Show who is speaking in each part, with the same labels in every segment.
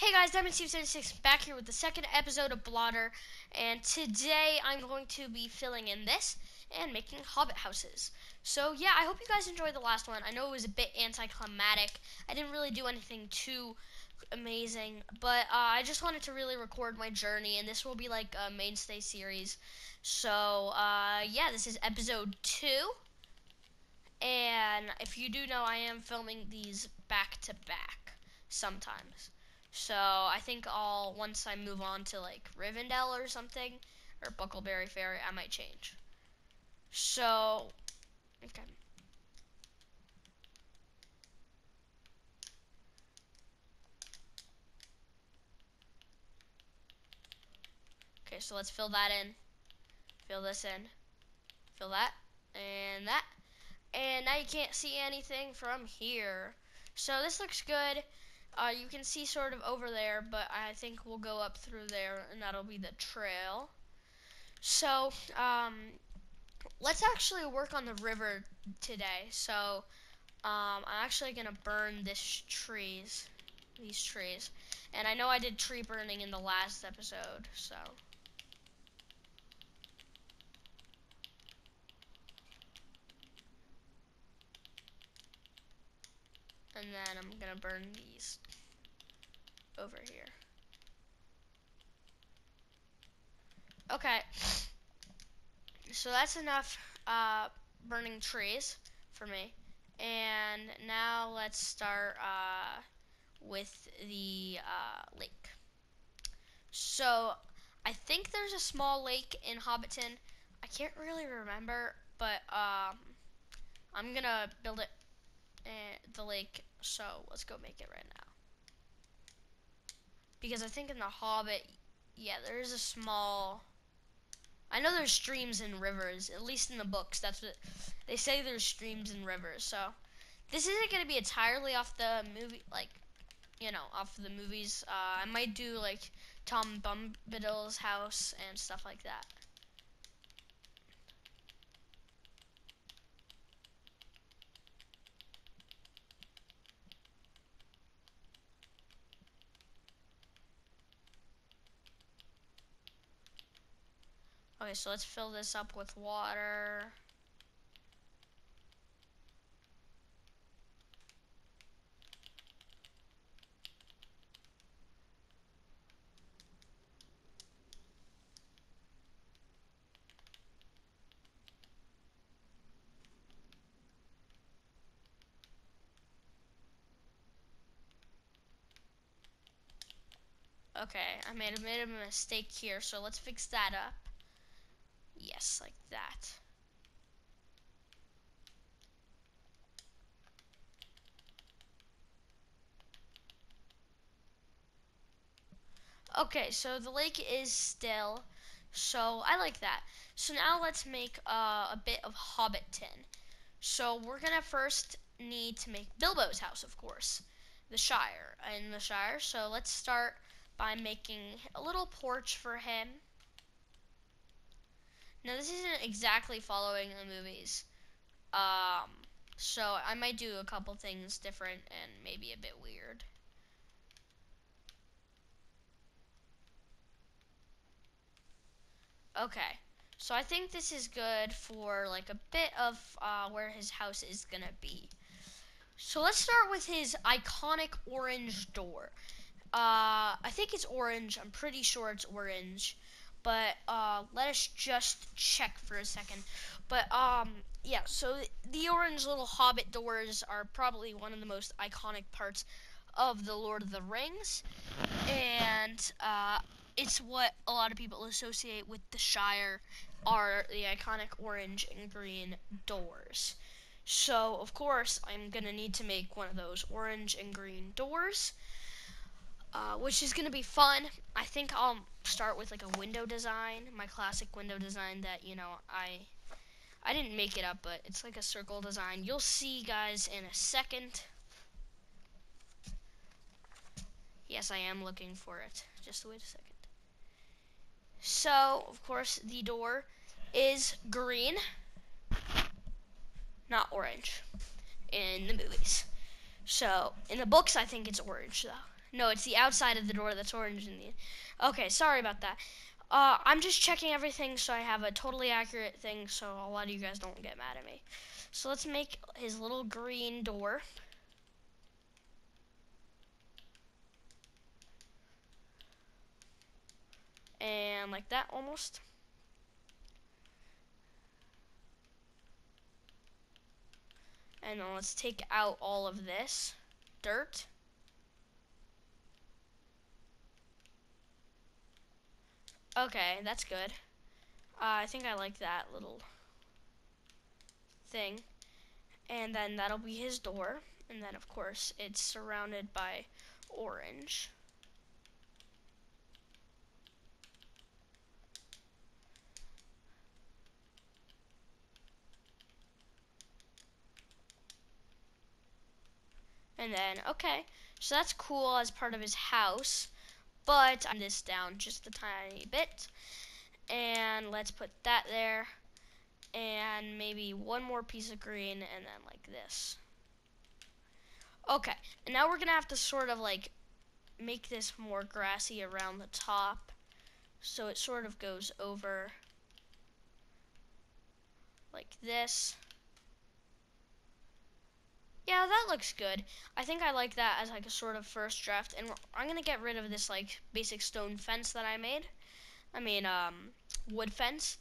Speaker 1: Hey guys, Diamond Steve 76 back here with the second episode of Blotter, and today I'm going to be filling in this and making hobbit houses. So yeah, I hope you guys enjoyed the last one. I know it was a bit anticlimactic. I didn't really do anything too amazing, but uh, I just wanted to really record my journey, and this will be like a mainstay series. So uh, yeah, this is episode two, and if you do know, I am filming these back to back sometimes. So I think I'll once I move on to like Rivendell or something or Bucklebury Ferry, I might change. So okay. Okay, so let's fill that in. Fill this in. Fill that and that. And now you can't see anything from here. So this looks good. Uh, you can see sort of over there, but I think we'll go up through there, and that'll be the trail. So, um, let's actually work on the river today. So, um, I'm actually gonna burn this trees, these trees, and I know I did tree burning in the last episode, so. And then I'm gonna burn these over here. Okay, so that's enough uh, burning trees for me. And now let's start uh, with the uh, lake. So I think there's a small lake in Hobbiton. I can't really remember, but um, I'm gonna build it, uh, the lake so let's go make it right now. Because I think in The Hobbit, yeah, there is a small... I know there's streams and rivers, at least in the books. That's what they say. There's streams and rivers. So this isn't going to be entirely off the movie, like you know, off the movies. Uh, I might do like Tom Bombadil's house and stuff like that. Okay, so let's fill this up with water. Okay, I made a, made a mistake here, so let's fix that up. Like that. Okay, so the lake is still, so I like that. So now let's make uh, a bit of Hobbiton. So we're gonna first need to make Bilbo's house, of course, the Shire, in the Shire. So let's start by making a little porch for him. Now this isn't exactly following the movies. Um, so I might do a couple things different and maybe a bit weird. Okay, so I think this is good for like a bit of uh, where his house is gonna be. So let's start with his iconic orange door. Uh, I think it's orange. I'm pretty sure it's orange but uh, let us just check for a second. But um, yeah, so the orange little hobbit doors are probably one of the most iconic parts of the Lord of the Rings, and uh, it's what a lot of people associate with the Shire are the iconic orange and green doors. So, of course, I'm going to need to make one of those orange and green doors uh, which is going to be fun. I think I'll start with like a window design, my classic window design that, you know, I I didn't make it up, but it's like a circle design. You'll see, guys, in a second. Yes, I am looking for it. Just wait a second. So, of course, the door is green, not orange, in the movies. So, in the books, I think it's orange, though No, it's the outside of the door that's orange in the. Okay, sorry about that. Uh, I'm just checking everything so I have a totally accurate thing so a lot of you guys don't get mad at me. So let's make his little green door. And like that almost. And then let's take out all of this dirt. Okay, that's good. Uh, I think I like that little thing. And then that'll be his door. And then, of course, it's surrounded by orange. And then, okay, so that's cool as part of his house, but I'm this down just a tiny bit. And let's put that there. And maybe one more piece of green and then like this. Okay, and now we're gonna have to sort of like make this more grassy around the top. So it sort of goes over like this. Yeah, that looks good. I think I like that as like a sort of first draft. And I'm going to get rid of this like basic stone fence that I made. I mean, um, wood fence.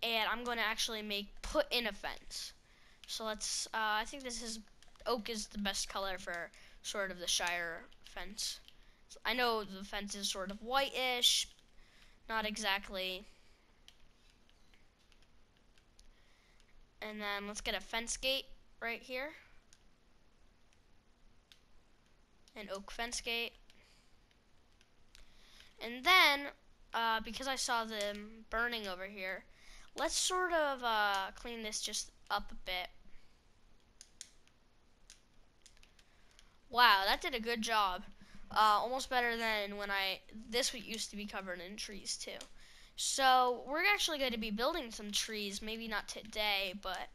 Speaker 1: And I'm going to actually make, put in a fence. So let's, uh, I think this is, oak is the best color for sort of the Shire fence. I know the fence is sort of whitish. Not exactly. And then let's get a fence gate right here an oak fence gate. And then, uh, because I saw them burning over here, let's sort of uh, clean this just up a bit. Wow, that did a good job. Uh, almost better than when I, this used to be covered in trees too. So we're actually going to be building some trees, maybe not today, but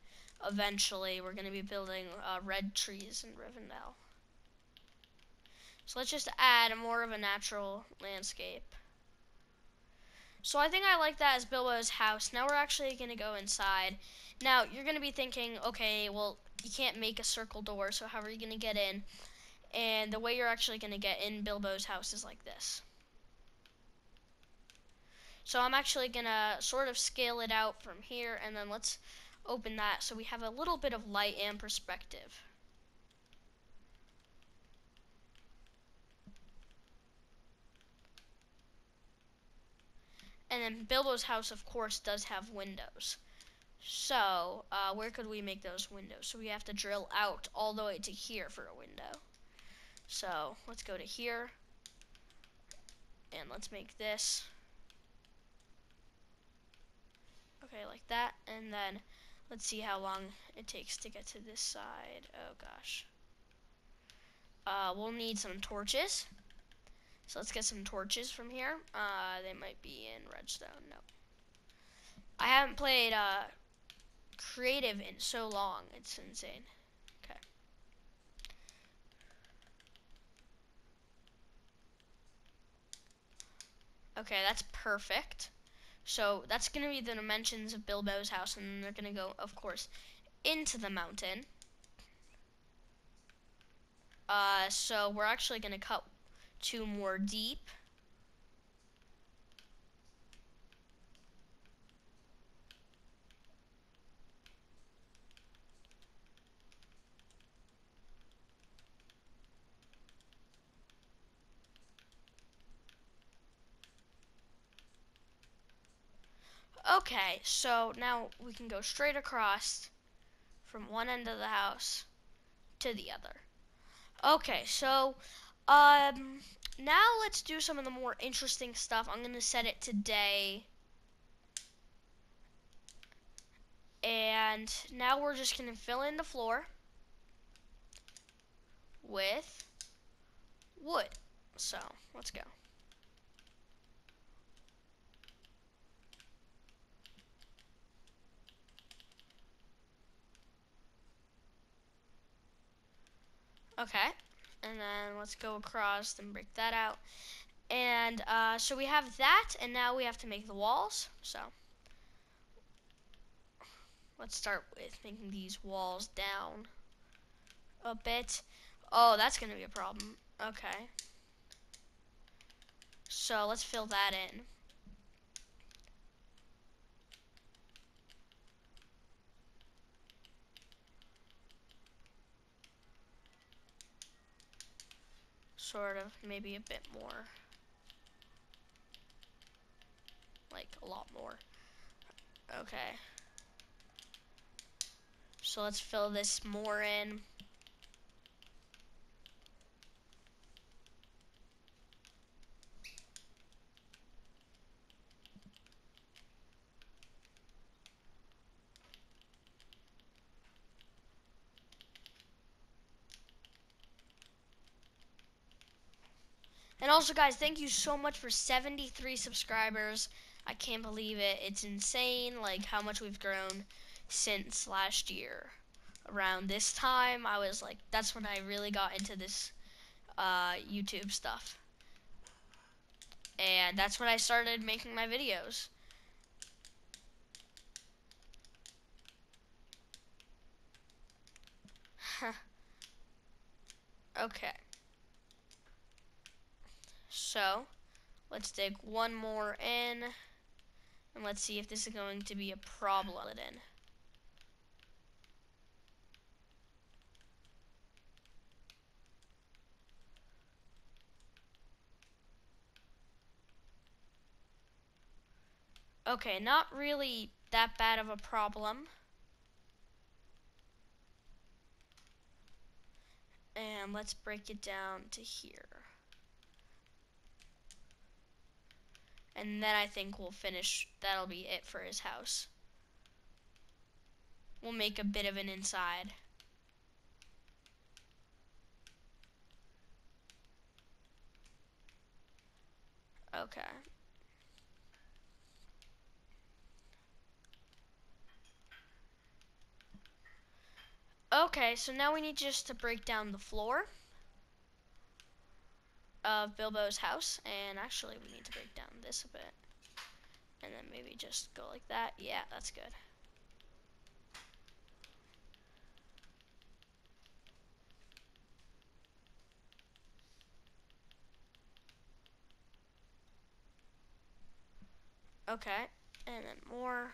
Speaker 1: eventually we're going to be building uh, red trees in Rivendell. So let's just add more of a natural landscape. So I think I like that as Bilbo's house. Now we're actually going to go inside. Now, you're going to be thinking, okay, well, you can't make a circle door, so how are you going to get in? And the way you're actually going to get in Bilbo's house is like this. So I'm actually going to sort of scale it out from here, and then let's open that so we have a little bit of light and perspective. And then Bilbo's house, of course, does have windows. So, uh, where could we make those windows? So we have to drill out all the way to here for a window. So, let's go to here. And let's make this. Okay, like that. And then, let's see how long it takes to get to this side. Oh, gosh. Uh, we'll need some torches. So let's get some torches from here. Uh, they might be in redstone. No. I haven't played uh, creative in so long. It's insane. Okay. Okay, that's perfect. So that's going to be the dimensions of Bilbo's house, and they're going to go, of course, into the mountain. Uh, so we're actually going to cut two more deep. Okay, so now we can go straight across from one end of the house to the other. Okay, so um, now let's do some of the more interesting stuff. I'm going to set it today. And now we're just going to fill in the floor with wood. So, let's go. Okay. And then let's go across and break that out. And uh, so we have that, and now we have to make the walls. So let's start with making these walls down a bit. Oh, that's going to be a problem. Okay. So let's fill that in. Sort of, maybe a bit more. Like, a lot more. Okay. So let's fill this more in. And also, guys, thank you so much for 73 subscribers. I can't believe it. It's insane, like, how much we've grown since last year. Around this time, I was like, that's when I really got into this uh, YouTube stuff. And that's when I started making my videos. okay. So, let's dig one more in. And let's see if this is going to be a problem in. Okay, not really that bad of a problem. And let's break it down to here. And then I think we'll finish, that'll be it for his house. We'll make a bit of an inside. Okay. Okay, so now we need just to break down the floor of Bilbo's house. And actually, we need to break down this a bit. And then maybe just go like that. Yeah, that's good. Okay, and then more.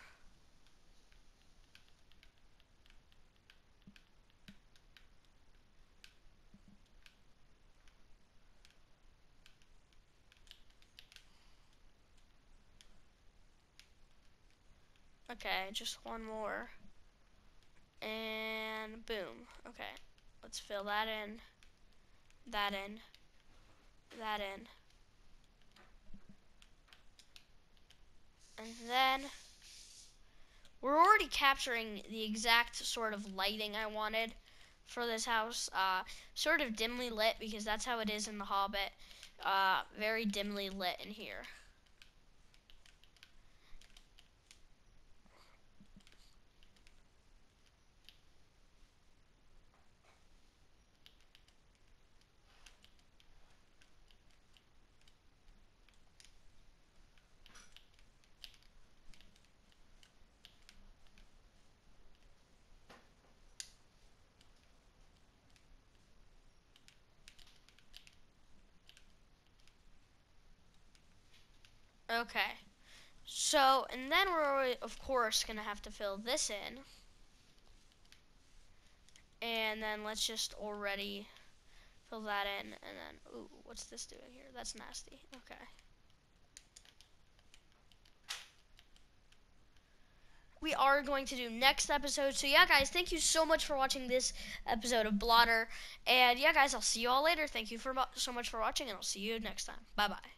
Speaker 1: Okay, just one more. And boom. Okay, let's fill that in, that in, that in. And then we're already capturing the exact sort of lighting I wanted for this house. Uh, sort of dimly lit because that's how it is in The Hobbit. Uh, very dimly lit in here. Okay. So, and then we're, of course, going to have to fill this in. And then let's just already fill that in. And then, ooh, what's this doing here? That's nasty. Okay. we are going to do next episode. So yeah, guys, thank you so much for watching this episode of Blotter. And yeah, guys, I'll see you all later. Thank you for so much for watching, and I'll see you next time. Bye bye.